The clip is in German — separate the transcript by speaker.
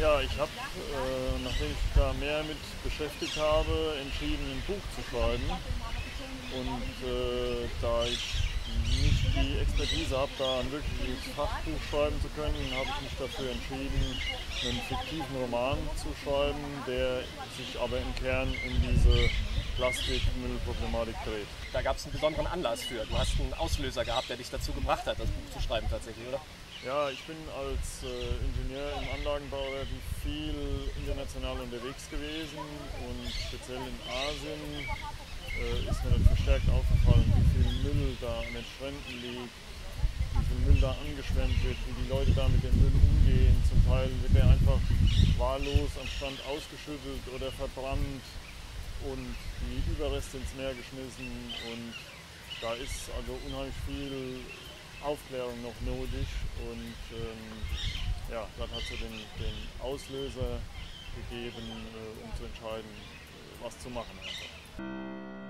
Speaker 1: Ja, ich habe, äh, nachdem ich da mehr mit beschäftigt habe, entschieden, ein Buch zu schreiben. Und äh, da ich nicht die Expertise habe, da ein wirkliches Fachbuch schreiben zu können, habe ich mich dafür entschieden, einen fiktiven Roman zu schreiben, der sich aber im Kern um diese Plastikmüllproblematik dreht.
Speaker 2: Da gab es einen besonderen Anlass für. Du hast einen Auslöser gehabt, der dich dazu gebracht hat, das Buch zu schreiben tatsächlich, oder?
Speaker 1: Ja, ich bin als äh, Ingenieur im Anlagenbau relativ viel international unterwegs gewesen und speziell in Asien äh, ist mir dann verstärkt aufgefallen, wie viel Müll da an den Stränden liegt, wie viel Müll da angeschwemmt wird, wie die Leute da mit dem Müll umgehen. Zum Teil wird der einfach wahllos am Strand ausgeschüttelt oder verbrannt und die Überreste ins Meer geschmissen und da ist also unheimlich viel Aufklärung noch nötig und ähm, ja, das hat so den, den Auslöser gegeben, äh, um zu entscheiden, was zu machen. Einfach.